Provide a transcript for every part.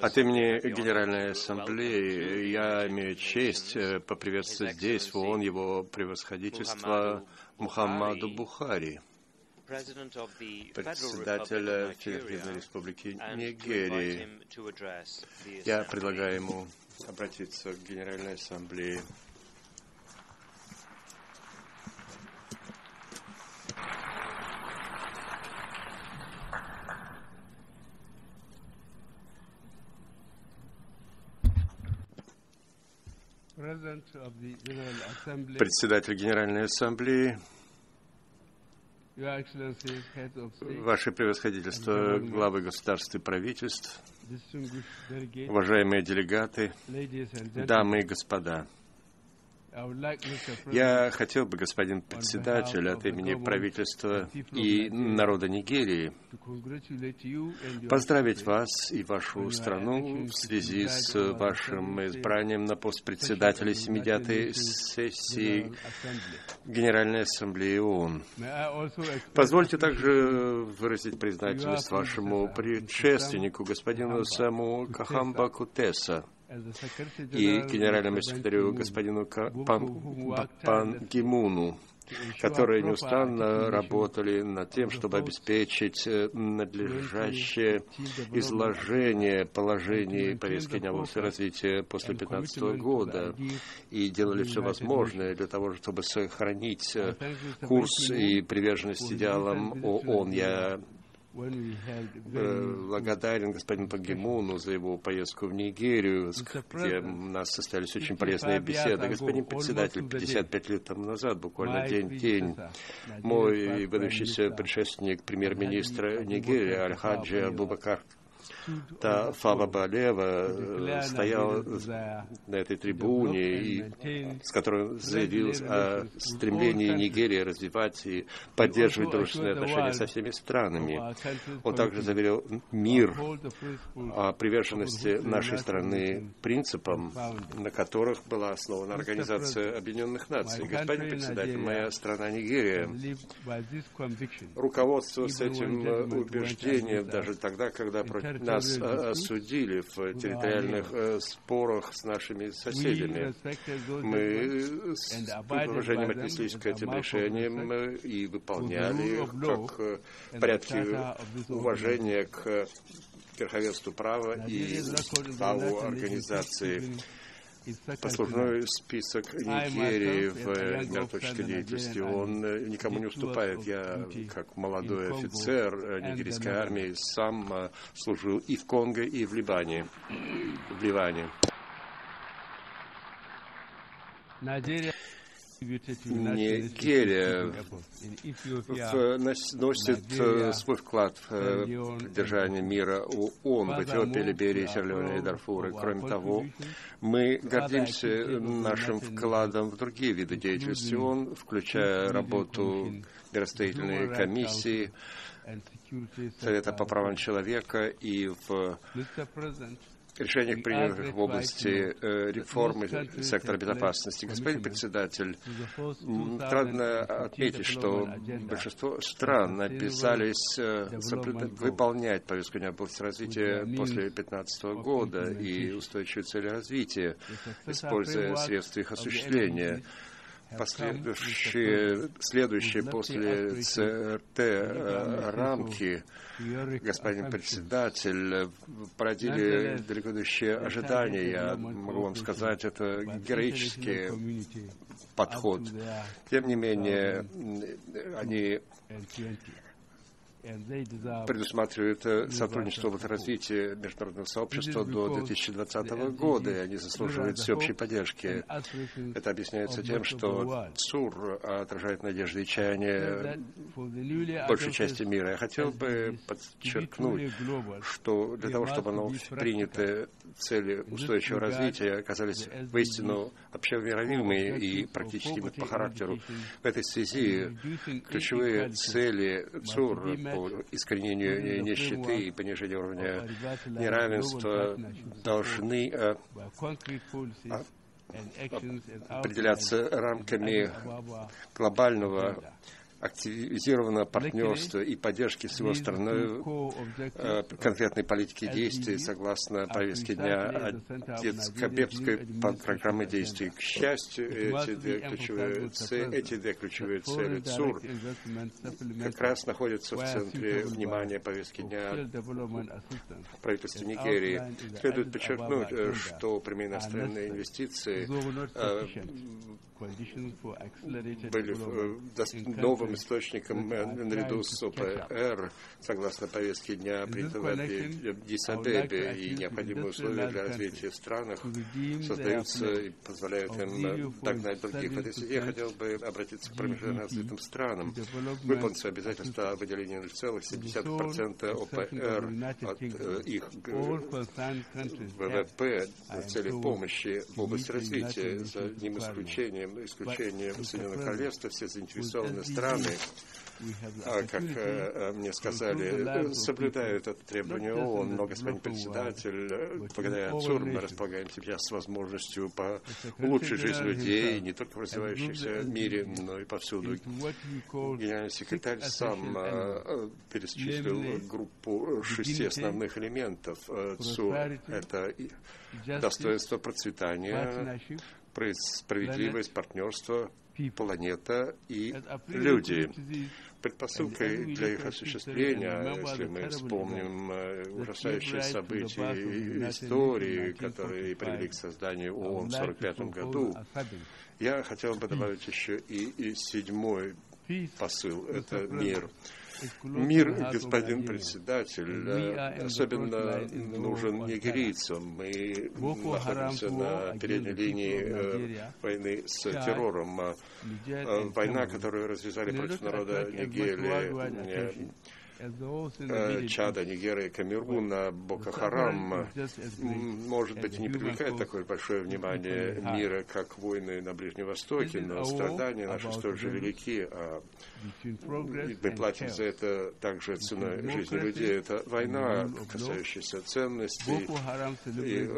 От имени Генеральной Ассамблеи я имею честь э, поприветствовать здесь, в ООН, его превосходительство Мухаммаду Бухари, председателя Федеративной Республики Нигерии. Я предлагаю ему обратиться к Генеральной Ассамблее. Председатель Генеральной Ассамблеи, Ваше превосходительство, главы государств и правительств, уважаемые делегаты, дамы и господа, я хотел бы, господин председатель, от имени правительства и народа Нигерии поздравить вас и вашу страну в связи с вашим избранием на пост председателя 70-й сессии Генеральной Ассамблеи ООН. Позвольте также выразить признательность вашему предшественнику, господину Саму Кахамба Кутеса, и генеральному секретарю господину Пан, Гимуну, которые неустанно работали над тем, чтобы обеспечить э, надлежащее изложение положений повестки дня в развития после 2015 года. И делали все возможное для того, чтобы сохранить э, курс и приверженность идеалам ООН. Я благодарен господину Пагимуну за его поездку в Нигерию, где у нас состоялись очень полезные беседы. Господин председатель, 55 лет тому назад, буквально день-день, мой выдающийся предшественник премьер-министра Нигерии Аль-Хаджи Абубакар Та Фава Балева э, стоял на этой трибуне, и, с которой заявил о стремлении Нигерии развивать и поддерживать дружественные отношения со всеми странами. Он также заверил мир о приверженности нашей страны принципам, на которых была основана Организация Объединенных Наций. Господин председатель, моя страна Нигерия руководствовалась этим убеждением даже тогда, когда против нас осудили в территориальных э, спорах с нашими соседями. Мы с уважением отнеслись к этим решениям и выполняли их как э, порядки уважения к верховенству права и праву организации послужной список Нигерии в миротворческой деятельности, он э, никому не уступает. Я, как молодой офицер э, нигерийской армии, сам э, служил и в Конго, и в Ливане. В Ливане. Нигерия вносит э, свой вклад в э, поддержание мира ООН в Эфиопии, Либерии, Сierra и Дарфуре. Кроме того, мы гордимся нашим вкладом в другие виды деятельности ООН, включая работу миростроительной комиссии, Совета по правам человека и в решениях, принятых в области э, реформы сектора безопасности. Господин председатель, трудно отметить, что большинство стран обязались э, выполнять повестку дня области развития после 2015 года и устойчивые цели развития, используя средства их осуществления последующие, следующие после ЦРТ э, рамки, господин председатель, породили далеко идущие ожидания. Я могу вам сказать, это героический подход. Тем не менее, они предусматривает э, сотрудничество в развитии международного сообщества до 2020 года, и они заслуживают всеобщей поддержки. Это объясняется тем, что ЦУР отражает надежды и чаяния большей части мира. Я хотел бы подчеркнуть, что для того, чтобы принятые цели устойчивого развития оказались воистину общемировыми и практическими по характеру. В этой связи ключевые цели ЦУР по искоренению нищеты и понижению уровня неравенства должны э, определяться рамками глобального активизировано партнерство и поддержки с его стороны э, конкретной политики действий согласно повестке дня Кабепской программы действий. К счастью, эти две ключевые цели, эти две ключевые цели ЦУР как раз находятся в центре внимания повестки дня правительства Нигерии. Следует подчеркнуть, э, что прямые иностранные инвестиции э, были новым источником наряду с ОПР, согласно повестке дня, принятой в и необходимые условия для развития в странах создаются и позволяют им догнать других. В этой связи я хотел бы обратиться к промежуточно развитым странам. Выполнить обязательства о выделении 0,7% ОПР от их ВВП на цели помощи в области развития, за одним исключением, исключением Соединенных Королевств, все заинтересованные страны а, как э, э, мне сказали, соблюдают это требование ООН. Но, господин председатель, благодаря ЦУР мы располагаем сейчас с возможностью улучшить жизнь людей не только в развивающемся мире, но и повсюду. Генеральный секретарь сам э, перечислил группу шести основных элементов ЦУР. Это достоинство процветания, справедливость, партнерство, планета и люди. Предпосылкой для их осуществления, если мы вспомним э, ужасающие события истории, которые привели к созданию ООН в 1945 году, я хотел бы добавить еще и, и седьмой посыл – это мир. Мир, господин председатель, особенно нужен нигерийцам. Мы находимся на передней линии э, войны с террором. Э, война, которую развязали против народа Нигерии, Э, Чада, Нигера и Камеруна, Бока Харам, может быть, не привлекает такое большое внимание мира, как войны на Ближнем Востоке, но страдания наши столь же велики, а мы платим за это также ценой жизни людей. Это война, касающаяся ценностей, и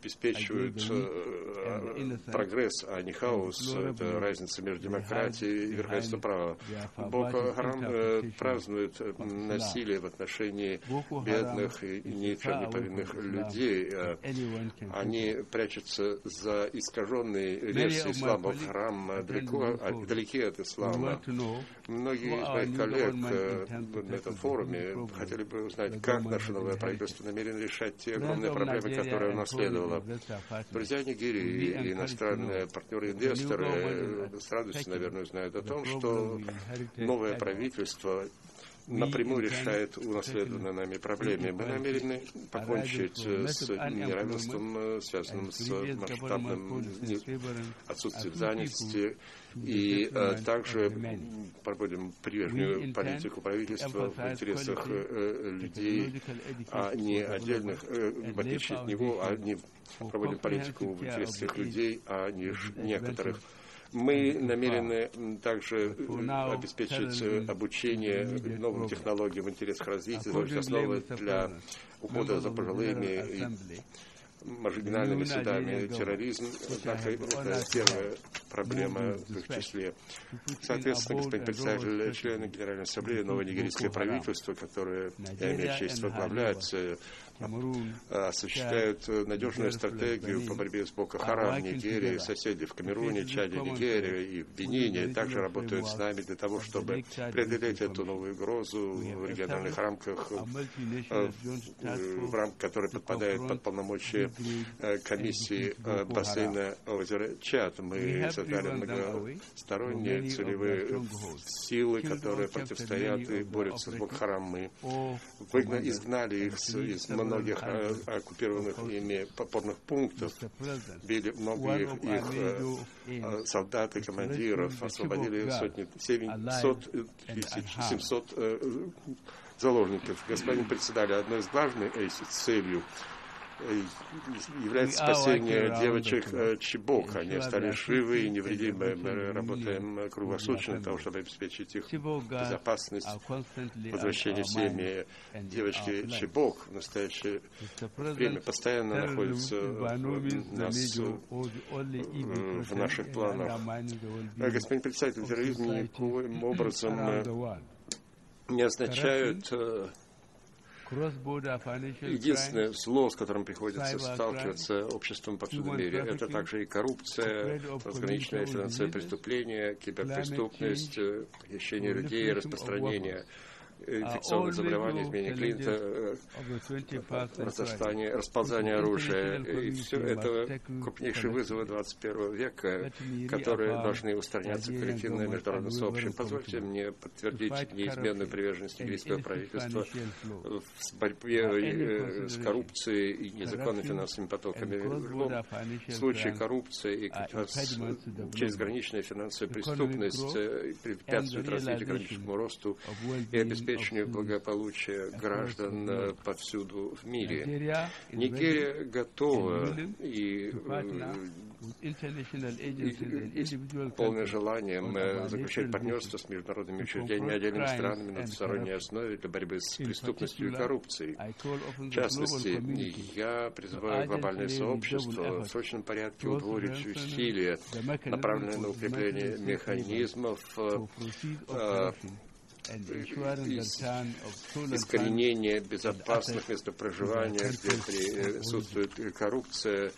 обеспечивает э, прогресс, а не хаос. Это разница между демократией и верховенством права. Бока Харам э, празднует насилие в отношении бедных и ничем не повинных людей. А они прячутся за искаженные версии ислама. Храм далеко, далеки от ислама. Многие из моих коллег э, на этом форуме хотели бы узнать, как наше новое правительство намерено решать те огромные проблемы, которые унаследовало. Друзья Нигерии и иностранные партнеры-инвесторы э, с радостью, наверное, знают о том, что новое правительство напрямую решает унаследованные нами проблемы. Мы намерены покончить с неравенством, э, связанным с масштабным отсутствием занятости, и э, также проводим прежнюю политику правительства в интересах э, людей, а не отдельных, в отличие от него, а не проводим политику в интересах людей, а не некоторых. Мы намерены также э, обеспечить э, обучение новым технологиям в интересах развития, заложить основы для ухода за пожилыми и маргинальными судами. Терроризм — это первая проблема в их числе. Соответственно, господин председатель, члены Генеральной Ассамблеи, новое нигерийское правительство, которое я имею честь возглавлять, осуществляют надежную стратегию по борьбе с Боко Харам в Нигерии, соседи в Камеруне, Чаде, Нигерии и в Бенине также работают с нами для того, чтобы преодолеть эту новую угрозу в региональных рамках, в рамках которой подпадает под полномочия комиссии бассейна озера Чад. Мы создали многосторонние целевые силы, которые противостоят и борются с Боко Харам. Мы изгнали их из многих э, оккупированных ими подпорных пунктов, били многих их э, э, солдат и командиров, освободили сотни, 700 тысяч, 700 заложников. Господин председатель, одной из главных целью является спасение девочек Чебок. Они стали живы и невредимы. Мы работаем круглосуточно для того, чтобы обеспечить их безопасность, возвращение в семьи. Девочки Чебок в настоящее время постоянно находятся в, нас, в наших планах. Господин председатель, терроризм никоим образом не означает Единственное зло, с которым приходится сталкиваться обществом по всему мире, это также и коррупция, трансграничное финансовое преступление, киберпреступность, похищение людей, распространение инфекционных заболеваний, изменение климата, разрастание, расползание оружия. И все это крупнейшие вызовы 21 века, которые должны устраняться коллективное международное сообщество. Позвольте мне подтвердить неизменную приверженность английского правительства в борьбе э, с коррупцией и незаконными финансовыми потоками. В любом случае коррупция и чрезграничная финансовая преступность э, препятствуют развитию экономическому росту и обеспечению обеспечению благополучия граждан э, повсюду в мире. Нигерия готова и, и полное желанием э, заключать партнерство с международными учреждениями и отдельными странами на двусторонней основе для борьбы с преступностью и коррупцией. В частности, я призываю глобальное сообщество в срочном порядке удвоить усилия, направленные на укрепление механизмов э, искоренение безопасных мест проживания, где присутствует коррупция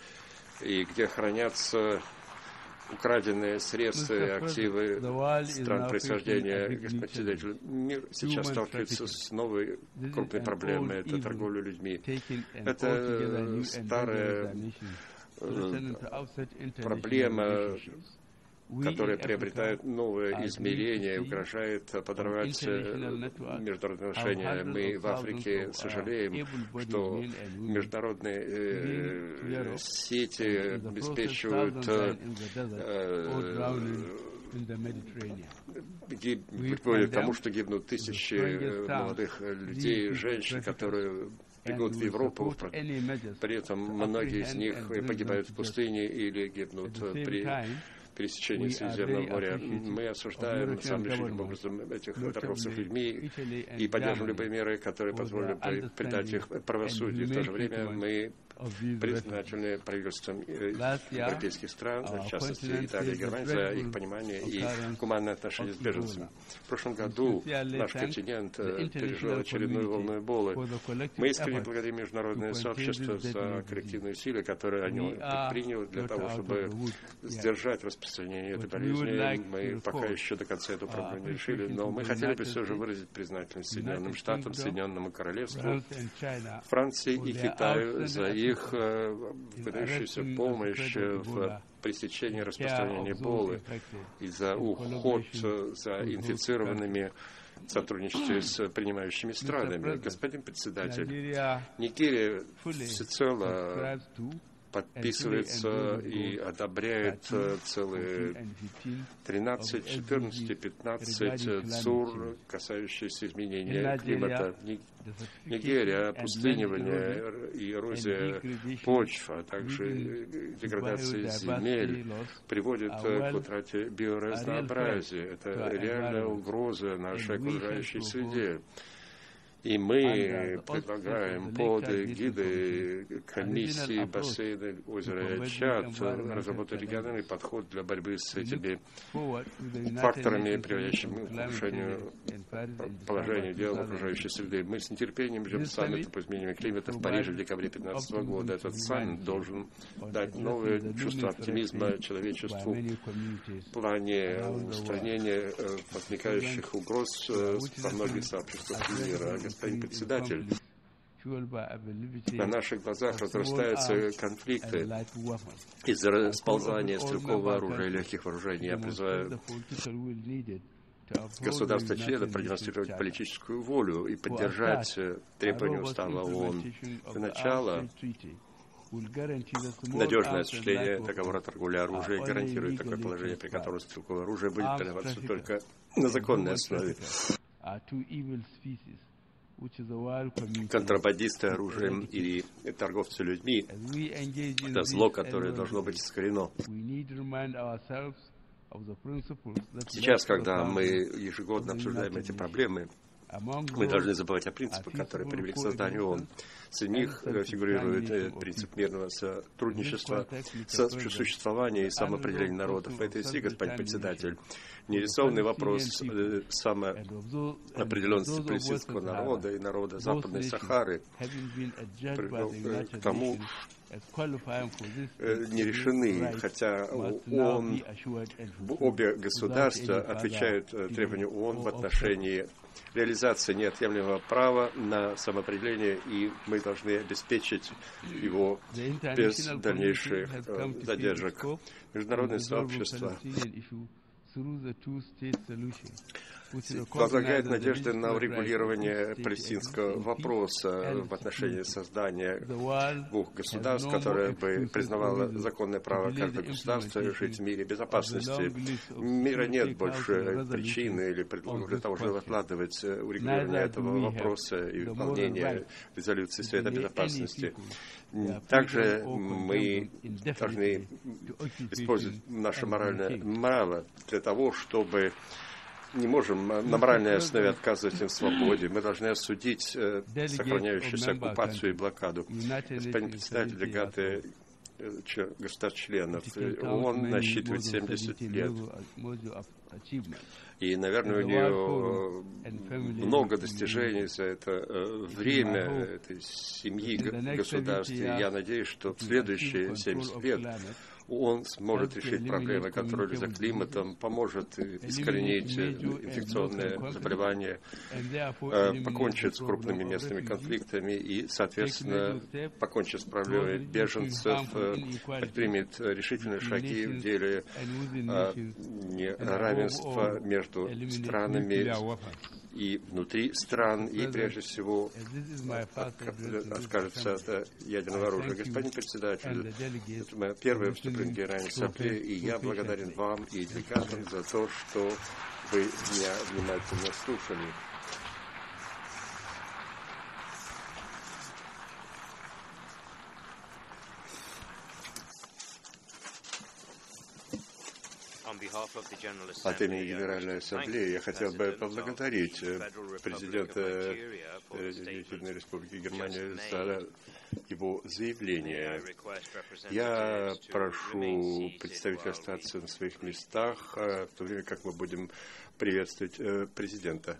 и где хранятся украденные средства и активы стран происхождения. Господин председатель, мир сейчас сталкивается с новой крупной проблемой. Это торговля людьми. Это старая проблема которые приобретают новые измерения и угрожает подорвать международные отношения. Мы в Африке сожалеем, что международные э, сети обеспечивают э, приводит к тому, что гибнут тысячи молодых людей женщин, которые бегут в Европу, при этом многие из них погибают в пустыне или гибнут при пересечении Средиземного моря. Мы осуждаем самым решительным образом этих торговцев людьми и поддерживаем любые меры, которые позволят придать их правосудию. В то же время мы признательны правительствам европейских стран, в частности Италии и Германии, за их понимание и гуманное отношение с беженцами. В прошлом году наш континент э, пережил очередную волну Эболы. Мы искренне благодарим международное сообщество за коллективные усилия, которые они предприняли для того, чтобы сдержать распространение этой болезни. Мы пока еще до конца эту проблему не решили, но мы хотели бы все же выразить признательность Соединенным Штатам, Соединенному Королевству, Франции и Китаю за их их э, выдающуюся помощь в пресечении распространения Эболы и за уход за инфицированными сотрудничестве с принимающими странами. Господин председатель, Нигерия всецело подписывается и одобряет целые 13, 14, 15 ЦУР, касающиеся изменения климата. Нигерия, опустынивание и эрозия почв, а также деградация земель приводит к утрате биоразнообразия. Это реальная угроза нашей окружающей среде. И мы предлагаем под эгидой комиссии бассейна озера Чад разработать региональный подход для борьбы с этими факторами, приводящими к ухудшению положения дел окружающей среды. Мы с нетерпением ждем саммита по изменению климата в Париже в декабре 2015 года. Этот саммит должен дать новое чувство оптимизма человечеству в плане устранения э, возникающих угроз э, во многих сообществах мира господин председатель, на наших глазах разрастаются конфликты из-за расползания стрелкового оружия и легких вооружений. Я призываю государства члена продемонстрировать политическую волю и поддержать требования устава ООН. Для начала Надежное осуществление договора торговли оружием гарантирует такое положение, при котором стрелковое оружие будет продаваться только на законной основе. Контрабандисты оружием и торговцы людьми – это зло, которое должно быть искорено. Сейчас, когда мы ежегодно обсуждаем эти проблемы, мы должны забывать о принципах, которые привели к созданию ООН. Среди них э, фигурирует э, принцип мирного сотрудничества, сосуществования и самоопределения народов. Это и господин председатель. Нерисованный вопрос э, самоопределенности палестинского народа и народа Западной Сахары привел к тому, не решены, хотя ООН, обе государства отвечают требованию ООН в отношении реализации неотъемлемого права на самоопределение, и мы должны обеспечить его без дальнейших задержек. Международное сообщество возлагает надежды на урегулирование палестинского вопроса в отношении создания двух государств, которое бы признавало законное право каждого государства жить в мире безопасности. Мира нет больше причины или предлога для того, чтобы откладывать урегулирование этого вопроса и выполнение резолюции Совета Безопасности. Также мы должны использовать наше моральное право для того, чтобы не можем на моральной основе отказывать им в свободе. Мы должны осудить э, сохраняющуюся оккупацию и блокаду. Господин председатель, делегаты э, государств-членов, ООН насчитывает 70 лет. И, наверное, у нее много достижений за это э, время этой семьи государств. И я надеюсь, что в следующие 70 лет он сможет решить проблемы контроля за климатом, поможет искоренить инфекционные заболевания, э, покончит с крупными местными конфликтами и, соответственно, покончит с проблемой беженцев, э, предпримет решительные шаги в деле э, неравенства между странами и внутри стран, и прежде всего откажется от ядерного оружия. Господин председатель, это мое первое выступление в Генеральной Ассамблее, и я благодарен вам и делегатам за то, что вы меня внимательно слушали. От имени Генеральной Ассамблеи я хотел бы поблагодарить э, президента Федеративной э, Республики Германии за его заявление. Я прошу представителей остаться на своих местах, э, в то время как мы будем приветствовать президента.